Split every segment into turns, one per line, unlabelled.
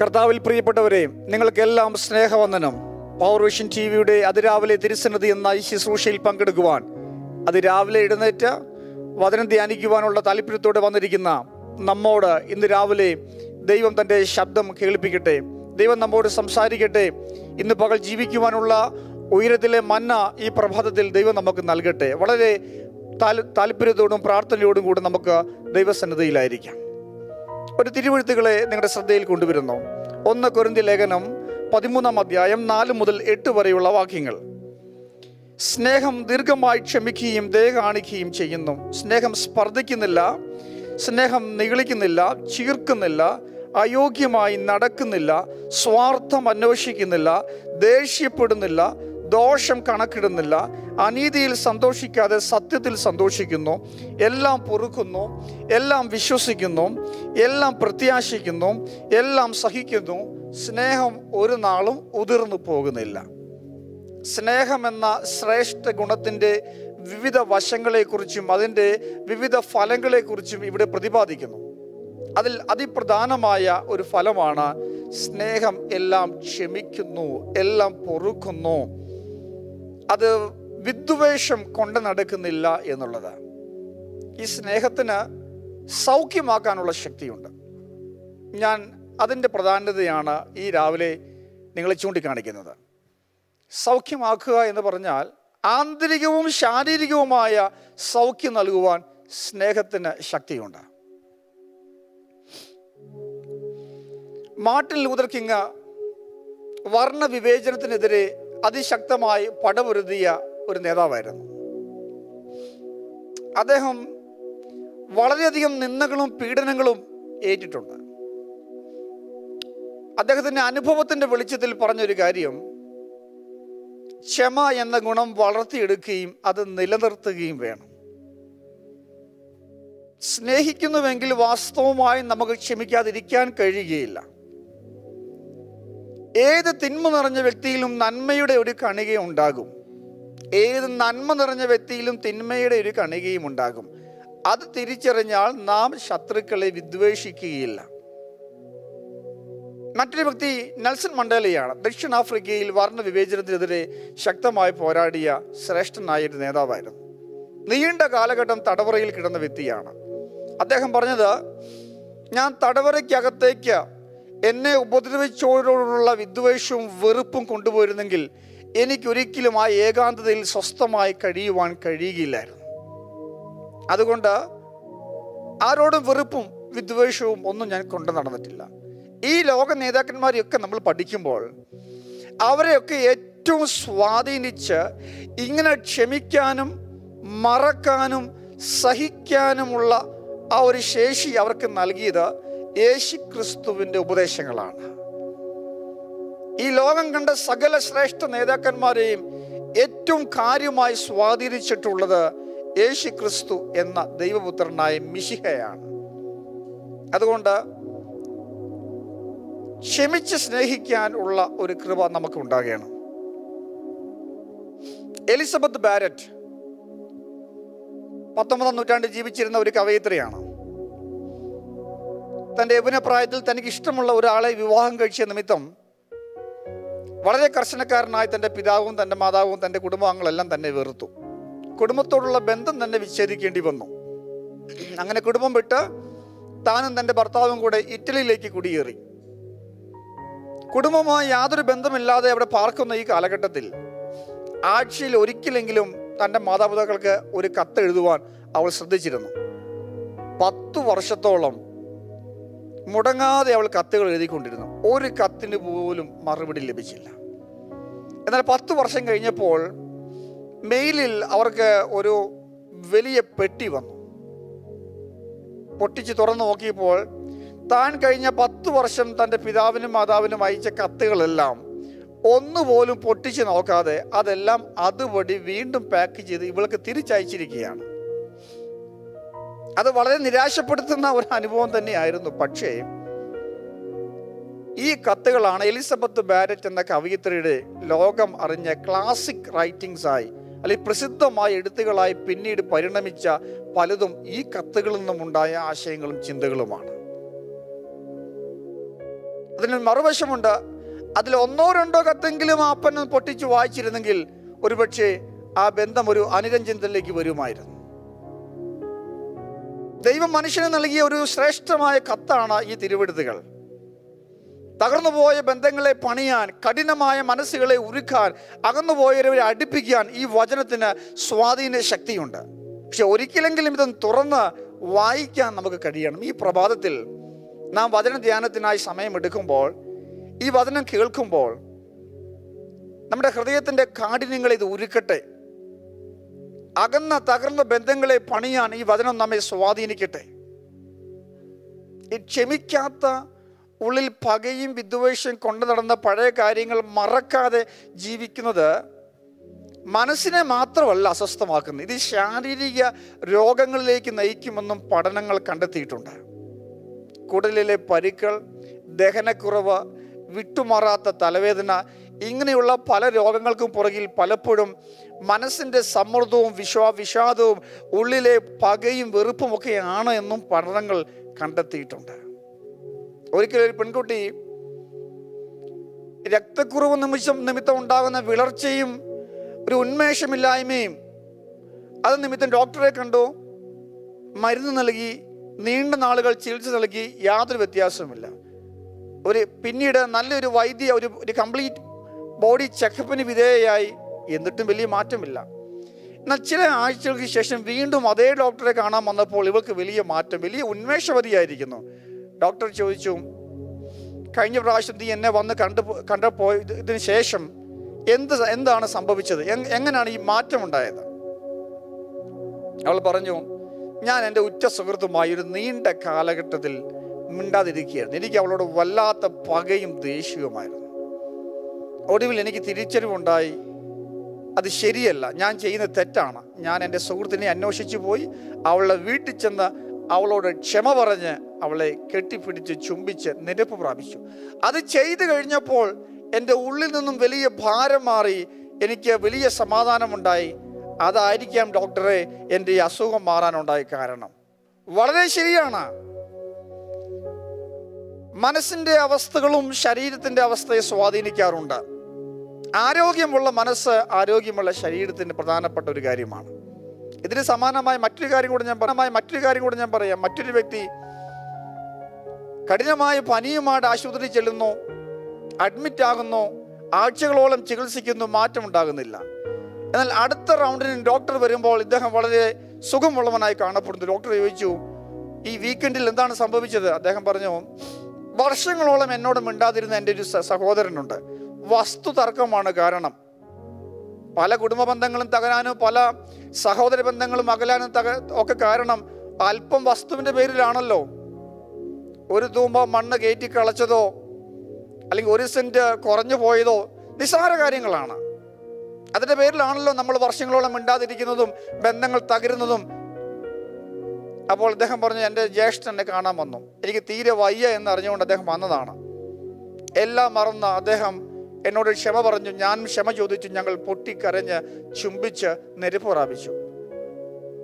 കർത്താവിൽ പ്രിയപ്പെട്ടവരെ നിങ്ങൾക്കെല്ലാം സ്നേഹവന്ദനം. പവർ വിഷൻ ടി വിയുടെ അതിരാവിലെ തിരുസന്നതി എന്ന ഈ ശുശ്രൂഷയിൽ പങ്കെടുക്കുവാൻ അതിരാവിലെ എഴുന്നേറ്റ് വചനം ധ്യാനിക്കുവാനുള്ള താല്പര്യത്തോടെ വന്നിരിക്കുന്ന നമ്മോട് ഇന്ന് രാവിലെ ദൈവം തന്റെ ശബ്ദം കേൾപ്പിക്കട്ടെ. ദൈവം നമ്മോട് സംസാരിക്കട്ടെ. ഇന്ന് പകൽ ജീവിക്കുവാനുള്ള ഉയരത്തിലെ മന്ന ഈ പ്രഭാതത്തിൽ ദൈവം നമുക്ക് നൽകട്ടെ. വളരെ താല്പര്യത്തോടും പ്രാർത്ഥനയോടും കൂടെ നമുക്ക് ദൈവസന്നദ്ധയിലായിരിക്കാം ഒരു തിരുവഴുത്തുകളെ നിങ്ങളുടെ ശ്രദ്ധയിൽ കൊണ്ടുവരുന്നു. ഒന്ന് കൊരിന്തി ലേഖനം പതിമൂന്നാം അധ്യായം നാല് മുതൽ എട്ട് വരെയുള്ള വാക്യങ്ങൾ. സ്നേഹം ദീർഘമായി ക്ഷമിക്കുകയും ദയ കാണിക്കുകയും ചെയ്യുന്നു. സ്നേഹം സ്പർദ്ധിക്കുന്നില്ല. സ്നേഹം നിഗളിക്കുന്നില്ല. ചീർക്കുന്നില്ല. അയോഗ്യമായി നടക്കുന്നില്ല. സ്വാർത്ഥം അന്വേഷിക്കുന്നില്ല. ദേഷ്യപ്പെടുന്നില്ല. ദോഷം കണക്കിടുന്നില്ല. അനീതിയിൽ സന്തോഷിക്കാതെ സത്യത്തിൽ സന്തോഷിക്കുന്നു. എല്ലാം പൊറുക്കുന്നു. എല്ലാം വിശ്വസിക്കുന്നു. എല്ലാം പ്രത്യാശിക്കുന്നു. എല്ലാം സഹിക്കുന്നു. സ്നേഹം ഒരു നാളും ഉതിർന്നു പോകുന്നില്ല. സ്നേഹം എന്ന ശ്രേഷ്ഠ ഗുണത്തിന്റെ വിവിധ വശങ്ങളെക്കുറിച്ചും അതിന്റെ വിവിധ ഫലങ്ങളെക്കുറിച്ചും ഇവിടെ പ്രതിപാദിക്കുന്നു. അതിൽ അതിപ്രധാനമായ ഒരു ഫലമാണ് സ്നേഹം എല്ലാം ക്ഷമിക്കുന്നു. എല്ലാം പൊറുക്കുന്നു. അത് വിദ്വേഷം കൊണ്ട് നടക്കുന്നില്ല എന്നുള്ളത്. ഈ സ്നേഹത്തിന് സൗഖ്യമാക്കാനുള്ള ശക്തിയുണ്ട്. ഞാൻ അതിന്റെ പ്രധാനതയാണ് ഈ രാവിലെ നിങ്ങളെ ചൂണ്ടിക്കാണിക്കുന്നത്. സൗഖ്യമാക്കുക എന്ന് പറഞ്ഞാൽ ആന്തരികവും ശാരീരികവുമായ സൗഖ്യം നൽകുവാൻ സ്നേഹത്തിന് ശക്തിയുണ്ട്. മാർട്ടിൻ ലൂതർ കിങ് വർണവിവേചനത്തിനെതിരെ അതിശക്തമായി പടപൊരുതിയ ഒരു നേതാവായിരുന്നു. അദ്ദേഹം വളരെയധികം നിന്ദകളും പീഡനങ്ങളും ഏറ്റിട്ടുണ്ട്. അദ്ദേഹത്തിന്റെ അനുഭവത്തിന്റെ വെളിച്ചത്തിൽ പറഞ്ഞൊരു കാര്യം ക്ഷമ എന്ന ഗുണം വളർത്തിയെടുക്കുകയും അത് നിലനിർത്തുകയും വേണം. സ്നേഹിക്കുന്നുവെങ്കിൽ വാസ്തവമായി നമുക്ക് ക്ഷമിക്കാതിരിക്കാൻ കഴിയുകയില്ല. ഏത് തിന്മ നിറഞ്ഞ വ്യക്തിയിലും നന്മയുടെ ഒരു കണികയുണ്ടാകും ഏത് നന്മ നിറഞ്ഞ വ്യക്തിയിലും തിന്മയുടെ ഒരു കണികയും ഉണ്ടാകും. അത് തിരിച്ചറിഞ്ഞാൽ നാം ശത്രുക്കളെ വിദ്വേഷിക്കുകയില്ല. മറ്റൊരു വ്യക്തി നെൽസൺ മണ്ടേലയാണ്. ദക്ഷിണാഫ്രിക്കയിൽ വർണ വിവേചനത്തിനെതിരെ ശക്തമായി പോരാടിയ ശ്രേഷ്ഠനായ ഒരു നേതാവായിരുന്നു. നീണ്ട കാലഘട്ടം തടവറയിൽ കിടന്ന വ്യക്തിയാണ്. അദ്ദേഹം പറഞ്ഞത് ഞാൻ തടവറയ്ക്കകത്തേക്ക് എന്നെ ഉപദ്രവിച്ചവരോടുള്ള വിദ്വേഷവും വെറുപ്പും കൊണ്ടുപോയിരുന്നെങ്കിൽ എനിക്കൊരിക്കലും ആ ഏകാന്തതയിൽ സ്വസ്ഥമായി കഴിയുവാൻ കഴിയുകയില്ലായിരുന്നു. അതുകൊണ്ട് ആരോടും വെറുപ്പും വിദ്വേഷവും ഒന്നും ഞാൻ കൊണ്ടു നടന്നിട്ടില്ല. ഈ ലോക നേതാക്കന്മാരെയൊക്കെ നമ്മൾ പഠിക്കുമ്പോൾ അവരെയൊക്കെ ഏറ്റവും സ്വാധീനിച്ച് ഇങ്ങനെ ക്ഷമിക്കാനും മറക്കാനും സഹിക്കാനുമുള്ള ആ ഒരു ശേഷി അവർക്ക് നൽകിയത് യേശു ക്രിസ്തുവിന്റെ ഉപദേശങ്ങളാണ്. ഈ ലോകം കണ്ട സകല ശ്രേഷ്ഠ നേതാക്കന്മാരെയും ഏറ്റവും കാര്യമായി സ്വാധീനിച്ചിട്ടുള്ളത് യേശു ക്രിസ്തു എന്ന ദൈവപുത്രനായ മിശിഹയാണ്. അതുകൊണ്ട് ക്ഷമിച്ച് സ്നേഹിക്കാൻ ഉള്ള ഒരു കൃപ നമുക്ക് ഉണ്ടാകണം എലിസബത്ത് ബാരറ്റ് പത്തൊമ്പതാം നൂറ്റാണ്ടിൽ ജീവിച്ചിരുന്ന ഒരു കവയിത്രിയാണ്. തന്റെ യൗവനപ്രായത്തിൽ തനിക്ക് ഇഷ്ടമുള്ള ഒരാളെ വിവാഹം കഴിച്ച നിമിത്തം വളരെ കർശനക്കാരനായി തന്റെ പിതാവും തന്റെ മാതാവും തന്റെ കുടുംബാംഗങ്ങളെല്ലാം തന്നെ വെറുത്തു. കുടുംബത്തോടുള്ള ബന്ധം തന്നെ വിച്ഛേദിക്കേണ്ടി വന്നു. അങ്ങനെ കുടുംബം വിട്ട് താനും തന്റെ ഭർത്താവും കൂടെ ഇറ്റലിയിലേക്ക് കുടിയേറി. കുടുംബവുമായി യാതൊരു ബന്ധമില്ലാതെ അവിടെ പാർക്കുന്ന ഈ കാലഘട്ടത്തിൽ ആഴ്ചയിൽ ഒരിക്കലെങ്കിലും തന്റെ മാതാപിതാക്കൾക്ക് ഒരു കത്ത് എഴുതുവാൻ അവൾ ശ്രദ്ധിച്ചിരുന്നു. പത്തു വർഷത്തോളം മുടങ്ങാതെ അവൾ കത്തുകൾ എഴുതിക്കൊണ്ടിരുന്നു. ഒരു കത്തിന് പോലും മറുപടി ലഭിച്ചില്ല. എന്നാൽ പത്ത് വർഷം കഴിഞ്ഞപ്പോൾ മെയിലിൽ അവർക്ക് ഒരു വലിയ പെട്ടി വന്നു. പൊട്ടിച്ച് തുറന്നു നോക്കിയപ്പോൾ താൻ കഴിഞ്ഞ പത്ത് വർഷം തന്റെ പിതാവിനും മാതാവിനും അയച്ച കത്തുകളെല്ലാം ഒന്നുപോലും പൊട്ടിച്ച് നോക്കാതെ അതെല്ലാം അതുപടി വീണ്ടും പാക്ക് ചെയ്ത് ഇവൾക്ക് തിരിച്ചയച്ചിരിക്കുകയാണ്. അത് വളരെ നിരാശപ്പെടുത്തുന്ന ഒരു അനുഭവം തന്നെയായിരുന്നു. പക്ഷേ ഈ കത്തുകളാണ് എലിസബത്ത് ബാരറ്റ് എന്ന കവയിത്രിയുടെ ലോകം അറിഞ്ഞ ക്ലാസിക് റൈറ്റിംഗ്സ് ആയി അല്ലെങ്കിൽ പ്രസിദ്ധമായ എഴുത്തുകളായി പിന്നീട് പരിണമിച്ച പലതും ഈ കത്തുകളിൽ നിന്നുമുണ്ടായ ആശയങ്ങളും ചിന്തകളുമാണ്. അതിന് മറുവശമുണ്ട്. അതിൽ ഒന്നോ രണ്ടോ കത്തെങ്കിലും അപ്പൻ പൊട്ടിച്ച് വായിച്ചിരുന്നെങ്കിൽ ഒരുപക്ഷെ ആ ബന്ധം ഒരു അനുരഞ്ജനത്തിലേക്ക് വരുമായിരുന്നു. ദൈവം മനുഷ്യന് നൽകിയ ഒരു ശ്രേഷ്ഠമായ കത്താണ് ഈ തിരുവെടുത്തുകൾ തകർന്നുപോയ ബന്ധങ്ങളെ പണിയാൻ കഠിനമായ മനസ്സുകളെ ഉരുക്കാൻ അകന്നുപോയവരെ അടുപ്പിക്കാൻ ഈ വചനത്തിന് സ്വാധീന ശക്തിയുണ്ട്. പക്ഷെ ഒരിക്കലെങ്കിലും ഇതൊന്ന് തുറന്ന് വായിക്കാൻ നമുക്ക് കഴിയണം. ഈ പ്രഭാതത്തിൽ നാം വചന ധ്യാനത്തിനായി സമയമെടുക്കുമ്പോൾ ഈ വചനം കേൾക്കുമ്പോൾ നമ്മുടെ ഹൃദയത്തിന്റെ കാഠിന്യങ്ങളെ ഇത് ഉരുക്കട്ടെ. അകന്ന തകർന്ന ബന്ധങ്ങളെ പണിയാൻ ഈ വചനം നമ്മെ സ്വാധീനിക്കട്ടെ. ഈ ക്ഷമിക്കാത്ത ഉള്ളിൽ പകയും വിദ്വേഷം കൊണ്ടു നടന്ന പഴയ കാര്യങ്ങൾ മറക്കാതെ ജീവിക്കുന്നത് മനസ്സിനെ മാത്രമല്ല അസ്വസ്ഥമാക്കുന്നത്. ഇത് ശാരീരിക രോഗങ്ങളിലേക്ക് നയിക്കുമെന്നും പഠനങ്ങൾ കണ്ടെത്തിയിട്ടുണ്ട്. കുടലിലെ പരുക്കൾ ദഹനക്കുറവ് വിട്ടുമാറാത്ത തലവേദന ഇങ്ങനെയുള്ള പല രോഗങ്ങൾക്കും പുറകിൽ പലപ്പോഴും മനസ്സിന്റെ സമ്മർദ്ദവും വിശ്വാ വിഷാദവും ഉള്ളിലെ പകയും വെറുപ്പുമൊക്കെയാണ് എന്നും പഠനങ്ങൾ കണ്ടെത്തിയിട്ടുണ്ട്. ഒരിക്കലും ഒരു പെൺകുട്ടി രക്തക്കുറവ് നിമിഷം നിമിത്തം ഉണ്ടാകുന്ന വിളർച്ചയും ഒരു ഉന്മേഷമില്ലായ്മയും അത് നിമിത്തം ഡോക്ടറെ കണ്ടു. മരുന്ന് നൽകി നീണ്ട നാളുകൾ ചികിത്സ നൽകി യാതൊരു വ്യത്യാസവുമില്ല. ഒരു പിന്നീട് നല്ലൊരു വൈദ്യ ഒരു ഒരു കംപ്ലീറ്റ് ബോഡി ചെക്കപ്പിന് വിധേയയായി. എന്നിട്ടും വലിയ മാറ്റമില്ല. എന്നാൽ ചില ആഴ്ചകൾക്ക് ശേഷം വീണ്ടും അതേ ഡോക്ടറെ കാണാൻ വന്നപ്പോൾ ഇവൾക്ക് വലിയ മാറ്റം വലിയ ഉന്മേഷവതിയായിരിക്കുന്നു. ഡോക്ടർ ചോദിച്ചു കഴിഞ്ഞ പ്രാവശ്യം നീ എന്നെ വന്ന് കണ്ടു കണ്ടപ്പോൾ ഇത് ഇതിന് ശേഷം എന്ത് എന്താണ് സംഭവിച്ചത്? എങ്ങനെയാണ് ഈ മാറ്റം ഉണ്ടായത് അവൾ പറഞ്ഞു ഞാൻ എന്റെ ഉറ്റ സുഹൃത്തുമായി ഒരു നീണ്ട കാലഘട്ടത്തിൽ മിണ്ടാതിരിക്കുകയായിരുന്നു. എനിക്ക് അവളോട് വല്ലാത്ത പകയും ദേഷ്യവുമായിരുന്നു. ഒടുവിൽ എനിക്ക് തിരിച്ചറിവുണ്ടായി. അത് ശരിയല്ല. ഞാൻ ചെയ്യുന്ന തെറ്റാണ്. ഞാൻ എന്റെ സുഹൃത്തിനെ അന്വേഷിച്ചു പോയി. അവളെ വീട്ടിൽ ചെന്ന് അവളോട് ക്ഷമ പറഞ്ഞ് അവളെ കെട്ടിപ്പിടിച്ച് ചുംബിച്ച് നിരപ്പ് പ്രാപിച്ചു. അത് ചെയ്തു കഴിഞ്ഞപ്പോൾ എന്റെ ഉള്ളിൽ നിന്നും വലിയ ഭാരം മാറി എനിക്ക് വലിയ സമാധാനമുണ്ടായി. അതായിരിക്കാം ഡോക്ടറെ എന്റെ ഈ അസുഖം മാറാനുണ്ടായ കാരണം. വളരെ ശരിയാണ്. മനസ്സിന്റെ അവസ്ഥകളും ശരീരത്തിന്റെ അവസ്ഥയെ സ്വാധീനിക്കാറുണ്ട്. ആരോഗ്യമുള്ള മനസ്സ് ആരോഗ്യമുള്ള ശരീരത്തിന് പ്രധാനപ്പെട്ട ഒരു കാര്യമാണ്. ഇതിന് സമാനമായ മറ്റൊരു കാര്യം കൂടെ ഞാൻ പറയാം. മറ്റൊരു കാര്യം കൂടെ ഞാൻ പറയാം. മറ്റൊരു വ്യക്തി കഠിനമായ പനിയുമായിട്ട് ആശുപത്രി ചെല്ലുന്നു അഡ്മിറ്റ് ആകുന്നു ആഴ്ചകളോളം ചികിത്സിക്കുന്നു മാറ്റമുണ്ടാകുന്നില്ല എന്നാൽ അടുത്ത റൗണ്ടിന് ഡോക്ടർ വരുമ്പോൾ ഇദ്ദേഹം വളരെ സുഖമുള്ളവനായി കാണപ്പെടുന്നു. ഡോക്ടർ ചോദിച്ചു ഈ വീക്കെൻഡിൽ എന്താണ് സംഭവിച്ചത്? അദ്ദേഹം പറഞ്ഞു വർഷങ്ങളോളം എന്നോട് മിണ്ടാതിരുന്ന എന്റെ ഒരു സഹോദരനുണ്ട്. വസ്തു തർക്കമാണ് കാരണം. പല കുടുംബ ബന്ധങ്ങളും തകരാനും പല സഹോദര ബന്ധങ്ങളും അകലാനും തക ഒക്കെ കാരണം അല്പം വസ്തുവിന്റെ പേരിലാണല്ലോ. ഒരു തൂമ്പ മണ്ണ് കയറ്റി കളച്ചതോ അല്ലെങ്കിൽ ഒരു സെന്റ് കുറഞ്ഞു പോയതോ നിസ്സാര കാര്യങ്ങളാണ്. അതിന്റെ പേരിലാണല്ലോ നമ്മൾ വർഷങ്ങളോളം മിണ്ടാതിരിക്കുന്നതും ബന്ധങ്ങൾ തകരുന്നതും അപ്പോൾ അദ്ദേഹം പറഞ്ഞു എന്റെ ജ്യേഷ്ഠൻ എന്നെ കാണാൻ വന്നു. എനിക്ക് തീരെ വയ്യ എന്ന് അറിഞ്ഞുകൊണ്ട് അദ്ദേഹം വന്നതാണ്. എല്ലാം മറന്ന് അദ്ദേഹം എന്നോട് ക്ഷമ പറഞ്ഞു. ഞാൻ ക്ഷമ ചോദിച്ചു. ഞങ്ങൾ പൊട്ടിക്കരഞ്ഞ് ചുംബിച്ച് നെരുപ്പ് പ്രാപിച്ചു.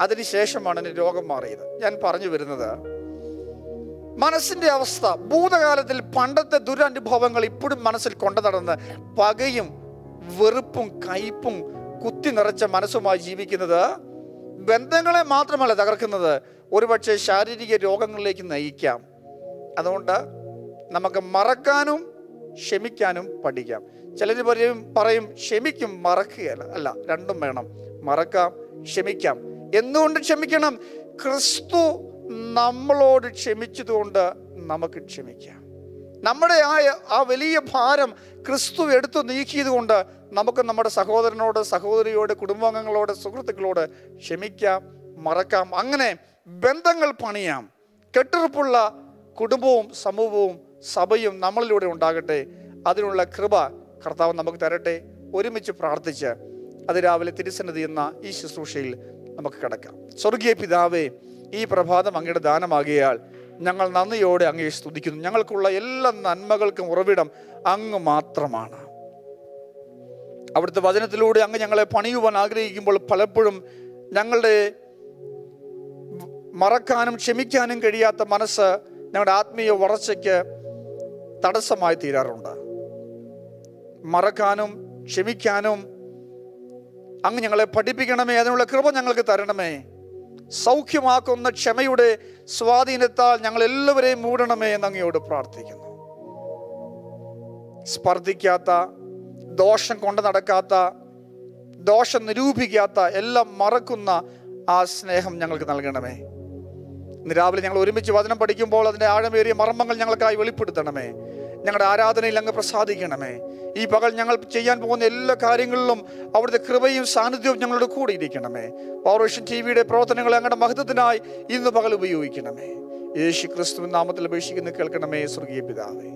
അതിനുശേഷമാണ് എന്റെ രോഗം മാറിയത്. ഞാൻ പറഞ്ഞു വരുന്നത് മനസ്സിന്റെ അവസ്ഥ ഭൂതകാലത്തിൽ പണ്ടത്തെ ദുരനുഭവങ്ങൾ ഇപ്പോഴും മനസ്സിൽ കൊണ്ടു നടന്ന് പകയും വെറുപ്പും കയ്പും കുത്തി നിറച്ച മനസ്സുമായി ജീവിക്കുന്നത് ബന്ധങ്ങളെ മാത്രമല്ല തകർക്കുന്നത് ഒരുപക്ഷെ ശാരീരിക രോഗങ്ങളിലേക്ക് നയിക്കാം. അതുകൊണ്ട് നമുക്ക് മറക്കാനും ക്ഷമിക്കാനും പഠിക്കാം. ചിലർ പറയും പറയും ക്ഷമിക്കും മറക്കുകയല്ല. അല്ല രണ്ടും വേണം. മറക്കാം ക്ഷമിക്കാം. എന്തുകൊണ്ട് ക്ഷമിക്കണം? ക്രിസ്തു നമ്മളോട് ക്ഷമിച്ചതുകൊണ്ട് നമുക്ക് ക്ഷമിക്കാം. നമ്മുടെ ആ ആ വലിയ ഭാരം ക്രിസ്തു എടുത്തു നീക്കിയത് കൊണ്ട് നമുക്ക് നമ്മുടെ സഹോദരനോട് സഹോദരിയോട് കുടുംബാംഗങ്ങളോട് സുഹൃത്തുക്കളോട് ക്ഷമിക്കാം മറക്കാം. അങ്ങനെ ബന്ധങ്ങൾ പണിയാം. കെട്ടുറപ്പുള്ള കുടുംബവും സമൂഹവും സഭയും നമ്മളിലൂടെ ഉണ്ടാകട്ടെ. അതിനുള്ള കൃപ കർത്താവ് നമുക്ക് തരട്ടെ. ഒരുമിച്ച് പ്രാർത്ഥിച്ച് അത് രാവിലെ തിരുസന്നിധി എന്ന ഈ ശുശ്രൂഷയിൽ നമുക്ക് കിടക്കാം. സ്വർഗീയ പിതാവേ ഈ പ്രഭാതം അങ്ങയുടെ ദാനമാകിയാൽ ഞങ്ങൾ നന്ദിയോടെ അങ്ങയെ സ്തുതിക്കുന്നു. ഞങ്ങൾക്കുള്ള എല്ലാ നന്മകൾക്കും ഉറവിടം അങ്ങ് മാത്രമാണ്. അവിടുത്തെ വചനത്തിലൂടെ അങ്ങ് ഞങ്ങളെ പണിയുവാൻ ആഗ്രഹിക്കുമ്പോൾ പലപ്പോഴും ഞങ്ങളുടെ മറക്കാനും ക്ഷമിക്കാനും കഴിയാത്ത മനസ്സ് ഞങ്ങളുടെ ആത്മീയ വളർച്ചയ്ക്ക് തടസ്സമായി തീരാറുണ്ട്. മറക്കാനും ക്ഷമിക്കാനും അങ്ങ് ഞങ്ങളെ പഠിപ്പിക്കണമേ അതിനുള്ള കൃപ ഞങ്ങൾക്ക് തരണമേ. സൗഖ്യമാക്കുന്ന ക്ഷമയുടെ സ്വാധീനത്താൽ ഞങ്ങൾ എല്ലാവരെയും മൂടണമേ എന്ന് അങ്ങയോട് പ്രാർത്ഥിക്കുന്നു. സ്പർദ്ധിക്കാത്ത ദോഷം കൊണ്ട് നടക്കാത്ത ദോഷം നിരൂപിക്കാത്ത എല്ലാം മറക്കുന്ന ആ സ്നേഹം ഞങ്ങൾക്ക് നൽകണമേ. ഇന്ന് രാവിലെ ഞങ്ങൾ ഒരുമിച്ച് വചനം പഠിക്കുമ്പോൾ അതിന്റെ ആഴമേറിയ മർമ്മങ്ങൾ ഞങ്ങൾക്കായി വെളിപ്പെടുത്തണമേ. ഞങ്ങളുടെ ആരാധനയിൽ അങ്ങ് പ്രസാദിക്കണമേ. ഈ പകൽ ഞങ്ങൾ ചെയ്യാൻ പോകുന്ന എല്ലാ കാര്യങ്ങളിലും അവിടുത്തെ കൃപയും സാന്നിധ്യവും ഞങ്ങളുടെ കൂടെ ഇരിക്കണമേ. പൗർവേഷൻ ടി വിയുടെ പ്രവർത്തനങ്ങളെ ഞങ്ങളുടെ മഹത്വത്തിനായി ഇന്ന് പകൽ ഉപയോഗിക്കണമേ. യേശു ക്രിസ്തു നാമത്തിൽ അപേക്ഷിക്കുന്ന കേൾക്കണമേ സ്വർഗീയ പിതാവേ.